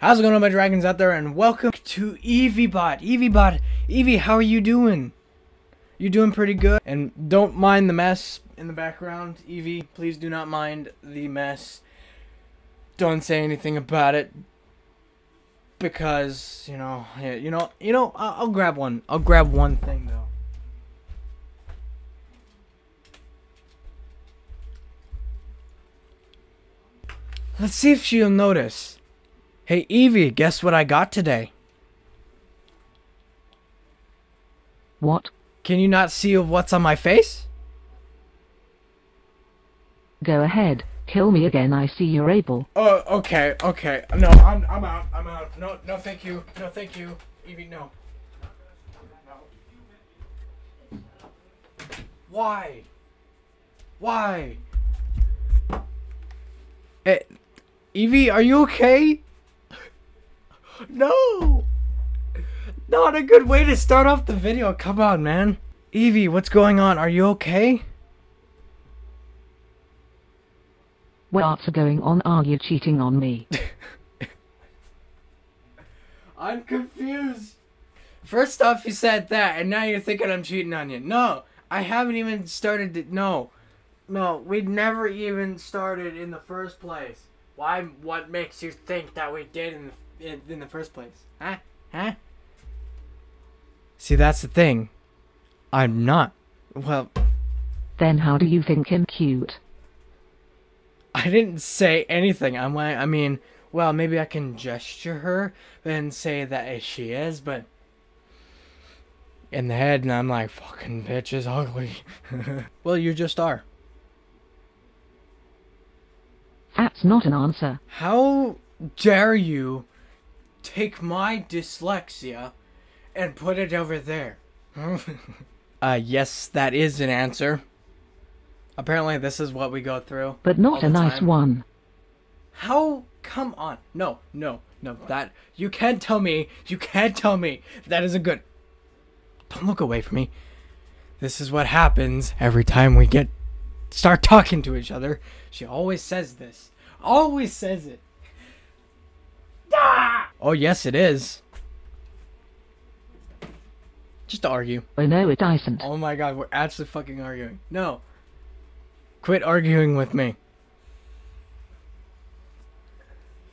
How's it going on my dragons out there and welcome to Eviebot. Eviebot, Evie, how are you doing? You're doing pretty good? And don't mind the mess in the background. Evie, please do not mind the mess. Don't say anything about it. Because, you know, yeah, you know, you know, I'll, I'll grab one. I'll grab one thing though. Let's see if she'll notice. Hey Evie, guess what I got today? What? Can you not see what's on my face? Go ahead. Kill me again. I see you're able. Oh, okay, okay. No, I'm, I'm out. I'm out. No, no, thank you. No, thank you. Evie, no. Why? Why? Eh, Evie, are you okay? No! Not a good way to start off the video. Come on, man. Evie, what's going on? Are you okay? What's going on? Are you cheating on me? I'm confused. First off, you said that, and now you're thinking I'm cheating on you. No, I haven't even started. To, no, no, we never even started in the first place. Why? What makes you think that we did in in, in the first place? Huh? Huh? See, that's the thing. I'm not. Well, then how do you think him cute? I didn't say anything. I'm like, I mean, well, maybe I can gesture her and say that she is, but in the head, and I'm like, fucking bitch is ugly. well, you just are. That's not an answer. How dare you take my dyslexia and put it over there? uh, yes, that is an answer. Apparently, this is what we go through. But not all a nice time. one. How? Come on. No, no, no. That. You can't tell me. You can't tell me. That isn't good. Don't look away from me. This is what happens every time we get. Start talking to each other. She always says this. Always says it. Ah! Oh, yes, it is. Just to argue. Oh no, it isn't. Oh my god, we're actually fucking arguing. No. Quit arguing with me.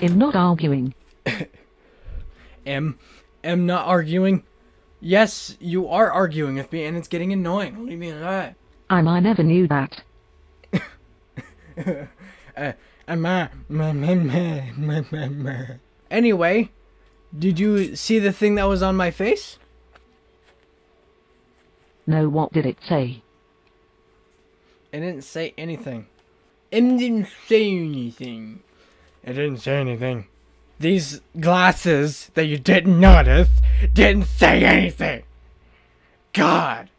I'm not arguing. M. M not arguing. Yes, you are arguing with me and it's getting annoying. Leave me alone. I'm I never knew that. uh, am I-. Anyway, did you see the thing that was on my face? No, what did it say? It didn't say anything. It didn't say anything. It didn't say anything. These glasses that you didn't notice didn't say anything. God.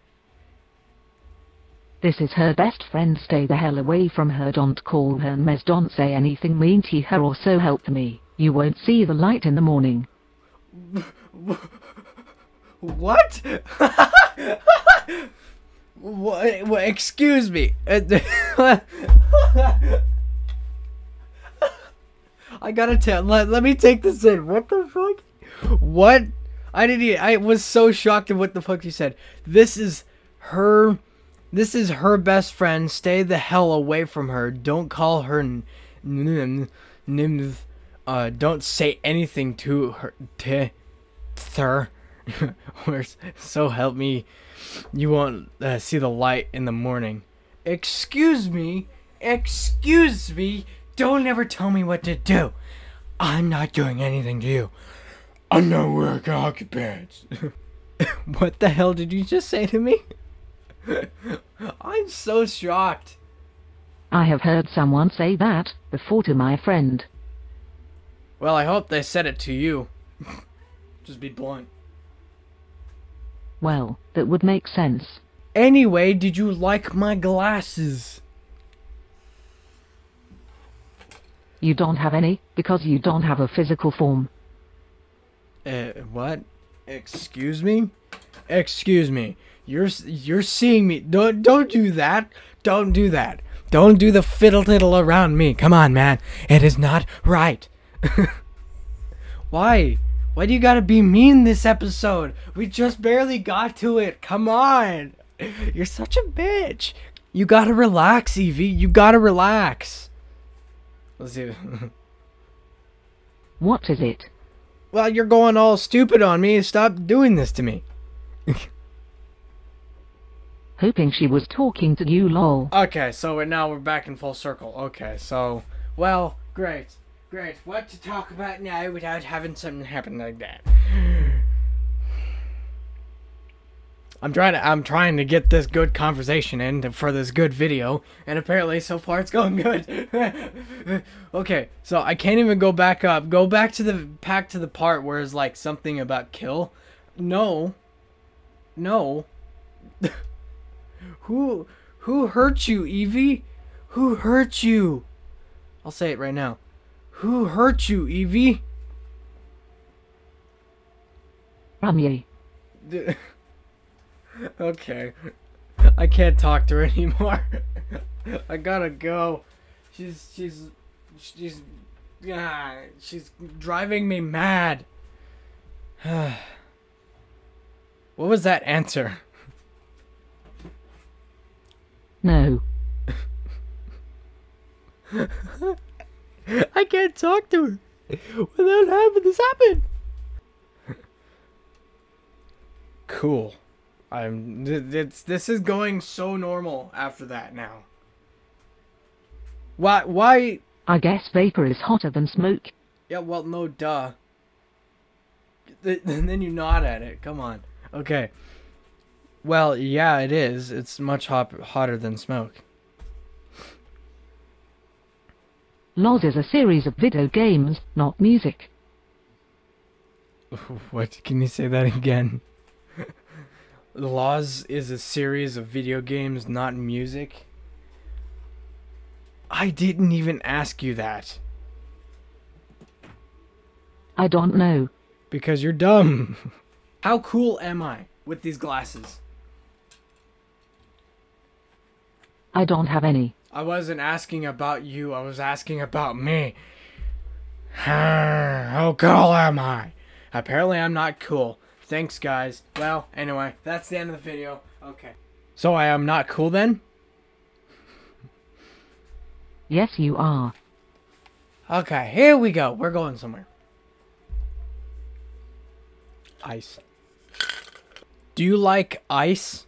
This is her best friend. Stay the hell away from her. Don't call her mess. Don't say anything mean to her or so help me. You won't see the light in the morning. What? what, what? Excuse me. I gotta tell. Let, let me take this in. What the fuck? What? I didn't. I was so shocked at what the fuck you said. This is her. This is her best friend. Stay the hell away from her. Don't call her. N- n- n- uh, don't say anything to her. To her. or so help me, you won't uh, see the light in the morning. Excuse me, excuse me. Don't ever tell me what to do. I'm not doing anything to you. I'm not wearing hockey pants. what the hell did you just say to me? I'm so shocked. I have heard someone say that before to my friend. Well, I hope they said it to you. Just be blunt. Well, that would make sense. Anyway, did you like my glasses? You don't have any, because you don't have a physical form. Uh, what? Excuse me? Excuse me. You're you're seeing me. Don't don't do that. Don't do that. Don't do the fiddle diddle around me. Come on, man. It is not right. Why? Why do you gotta be mean this episode? We just barely got to it. Come on. You're such a bitch. You gotta relax, Evie. You gotta relax. Let's see. What is it? well, you're going all stupid on me. Stop doing this to me. Hoping she was talking to you lol. Okay, so now we're back in full circle. Okay, so, well, great. Great. What to talk about now without having something happen like that? I'm trying to I'm trying to get this good conversation in for this good video, and apparently so far it's going good. okay, so I can't even go back up. Go back to the back to the part where it's like something about kill. No. No. who who hurt you, Evie? Who hurt you? I'll say it right now. Who hurt you, Evie? Rumye. okay. I can't talk to her anymore. I gotta go. She's she's she's yeah, she's driving me mad. what was that answer? No. I can't talk to her without having this happen. Cool. I'm. th- It's this is going so normal after that now. Why? Why? I guess vapor is hotter than smoke. Yeah. Well, no, duh. And then you nod at it. Come on. Okay. Well, yeah, it is. It's much hot, hotter than smoke. LOS is a series of video games, not music. What? Can you say that again? Laws is a series of video games, not music. I didn't even ask you that I don't know. because you're dumb. How cool am I with these glasses? I don't have any. I wasn't asking about you, I was asking about me. How cool am I? Apparently, I'm not cool. Thanks, guys. Well, anyway, that's the end of the video. Okay. So I am not cool then? Yes, you are. Okay, here we go. We're going somewhere. Ice. Do you like ice?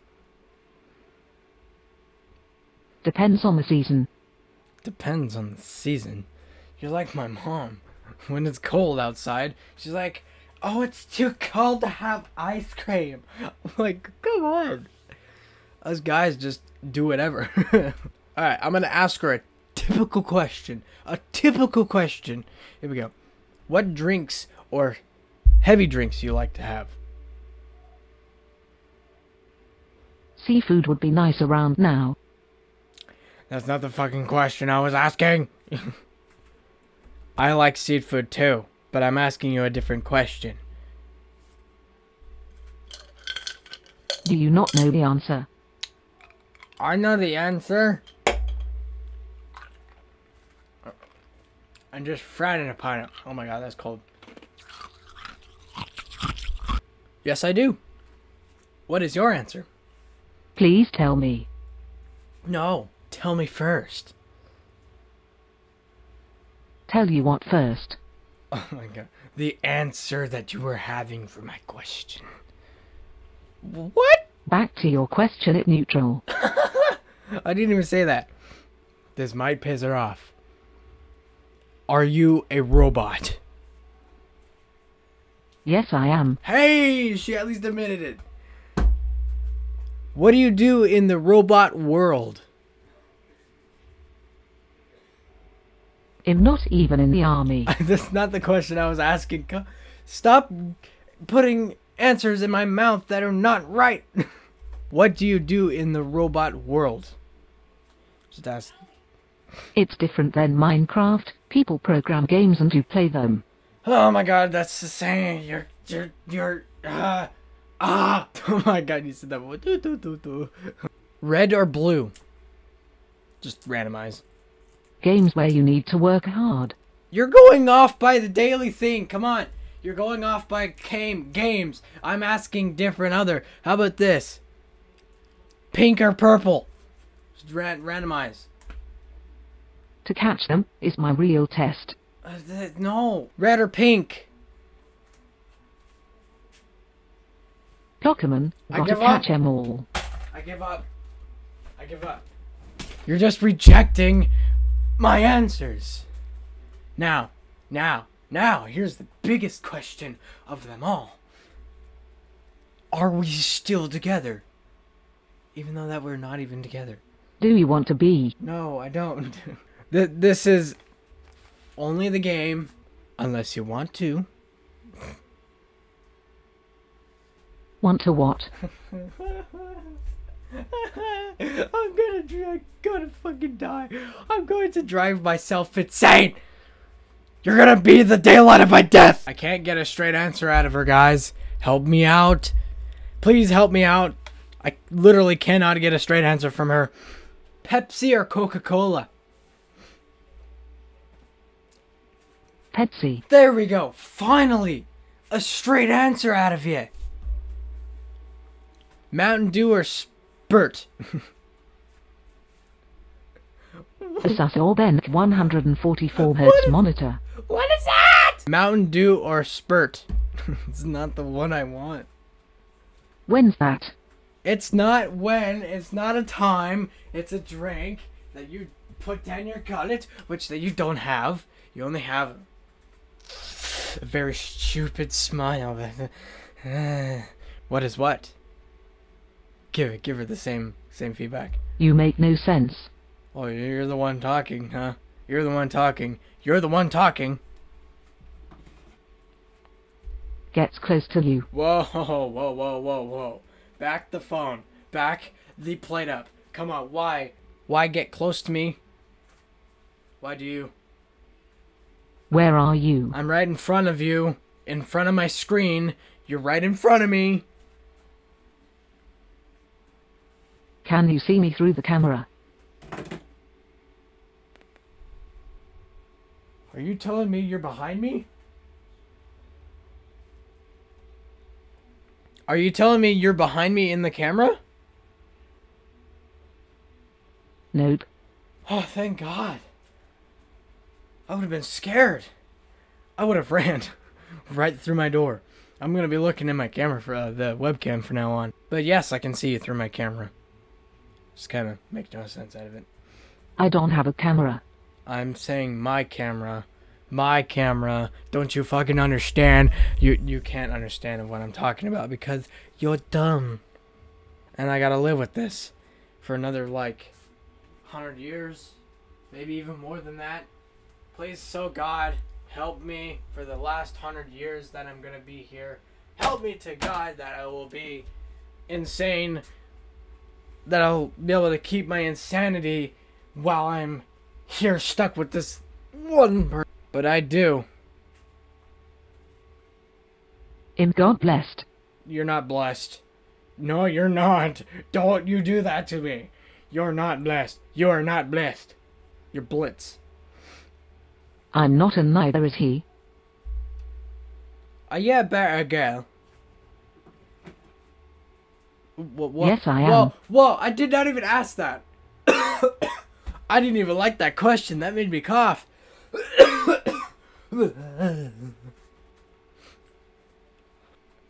Depends on the season. Depends on the season. You're like my mom. When it's cold outside, she's like, "Oh, it's too cold to have ice cream." I'm like, "Come on." Us guys just do whatever. All right, I'm gonna ask her a typical question. A typical question. Here we go. What drinks or heavy drinks you like to have? Seafood would be nice around now. That's not the fucking question I was asking. I like seafood too, but I'm asking you a different question. Do you not know the answer? I know the answer. I'm just frowning upon it. Oh my god, that's cold. Yes, I do. What is your answer? Please tell me. No, tell me first. Tell you what first. Oh my god. The answer that you were having for my question. What? Back to your question at neutral. I didn't even say that. This might piss her off. Are you a robot? Yes, I am. Hey, she at least admitted it. What do you do in the robot world? I'm not even in the army. That's not the question I was asking. Stop putting answers in my mouth that are not right. what do you do in the robot world? Just ask. It's different than Minecraft. People program games and you play them. Oh my god, that's the same. You're, you're, you're, ah, ah. Oh my god, you said that. one. Red or blue? Just randomize. Games where you need to work hard. You're going off by the daily thing. Come on. You're going off by game games. I'm asking different other. How about this? Pink or purple? Just ran- randomize. To catch them is my real test. Uh, no. Red or pink? Gotta give up. catch 'em all. I give up. I give up. You're just rejecting my answers. Now, now, now, here's the biggest question of them all. Are we still together? Even though that we're not even together. Do you want to be? No, I don't. Th- this is only the game, unless you want to. Want to what? I'm gonna, I'm gonna fucking die. I'm going to drive myself insane. You're gonna be the daylight of my death. I can't get a straight answer out of her, guys. Help me out. Please help me out. I literally cannot get a straight answer from her. Pepsi or Coca Cola? Pepsi. There we go. Finally, a straight answer out of you. Mountain Dew or Spurt? The Sussex Bench 144 Hz monitor. What is that? Mountain Dew or Spurt? it's not the one I want. When's that? It's not when, it's not a time, it's a drink that you put down your gullet, which that you don't have. You only have a very stupid smile. what is what? Give it, give her the same same feedback. You make no sense. Oh, you're the one talking, huh? You're the one talking. You're the one talking. Gets close to you. Whoa, whoa, whoa, whoa, whoa. Back the phone. Back the plate up. Come on, why? Why get close to me? Why do you? Where are you? I'm right in front of you. In front of my screen. You're right in front of me. Can you see me through the camera? Are you telling me you're behind me? Are you telling me you're behind me in the camera? Nope. Oh, thank God. I would have been scared. I would have ran right through my door. I'm going to be looking in my camera for uh, the webcam from now on. But yes, I can see you through my camera. Just kind of make no sense out of it. I don't have a camera. I'm saying my camera. My camera. Don't you fucking understand? You you can't understand what I'm talking about because you're dumb. And I gotta live with this for another like hundred years. Maybe even more than that. Please so God help me for the last hundred years that I'm gonna be here. Help me to God that I will be insane. That I'll be able to keep my insanity while I'm here stuck with this one person. But I do. Am God blessed. You're not blessed. No, you're not. Don't you do that to me. You're not blessed. You're not blessed. You're blitz. I'm not and neither is he. Are you a better girl? Wha- wha- Yes, I am. whoa, I did not even ask that. I didn't even like that question. That made me cough.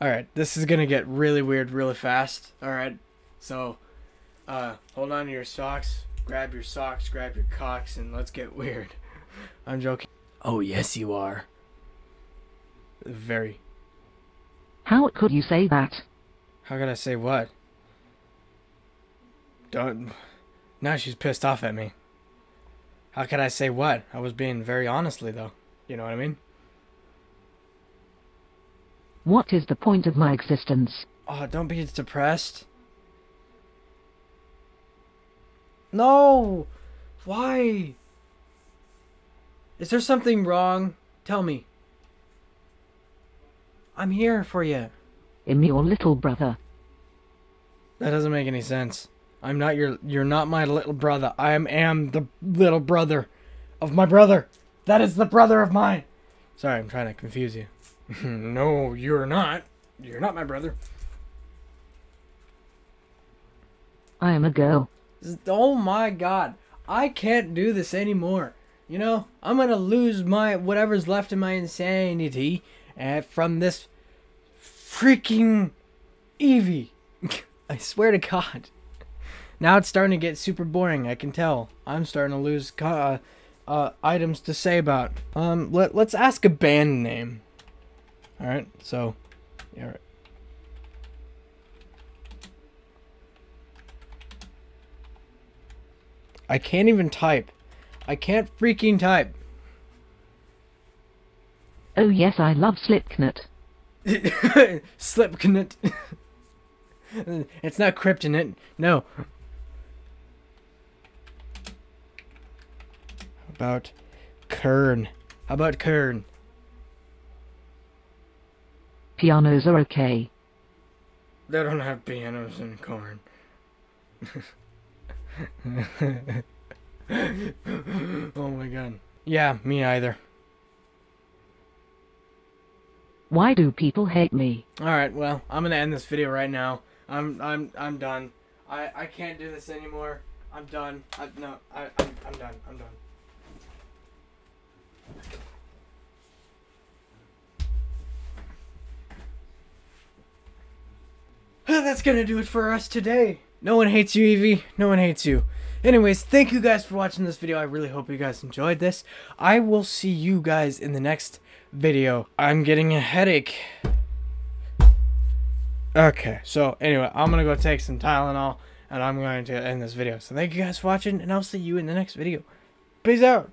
Alright, this is gonna get really weird really fast. Alright, so, uh, hold on to your socks, grab your socks, grab your cocks, and let's get weird. I'm joking. Oh, yes, you are. Very. How could you say that? How could I say what? Don't. Now she's pissed off at me. How could I say what? I was being very honestly, though. You know what I mean? What is the point of my existence? Oh, don't be depressed. No! Why? Is there something wrong? Tell me. I'm here for you. Am your little brother? That doesn't make any sense. I'm not your you're not my little brother. I am, am the little brother of my brother. That is the brother of mine. Sorry, I'm trying to confuse you. no, you're not. You're not my brother. I am a girl. Oh my god. I can't do this anymore. You know, I'm gonna lose my whatever's left of my insanity uh, from this freaking Evie. I swear to God. Now it's starting to get super boring. I can tell. I'm starting to lose uh, uh, items to say about. Um, let let's ask a band name. All right. So, yeah. Right. I can't even type. I can't freaking type. Oh yes, I love Slipknot. Slipknot. it's not kryptonite. No. About Korn? How about Korn? Pianos are okay. They don't have pianos in Korn. oh my god. Yeah, me either. Why do people hate me? Alright, well, I'm gonna end this video right now. I'm I'm I'm done. I, I can't do this anymore. I'm done. I, no, I, I'm, I'm done. I'm done. That's gonna do it for us today. No one hates you, Evie. No one hates you. Anyways, thank you guys for watching this video. I really hope you guys enjoyed this. I will see you guys in the next video. I'm getting a headache. Okay, so anyway, I'm gonna go take some Tylenol and I'm going to end this video. So thank you guys for watching and I'll see you in the next video. Peace out.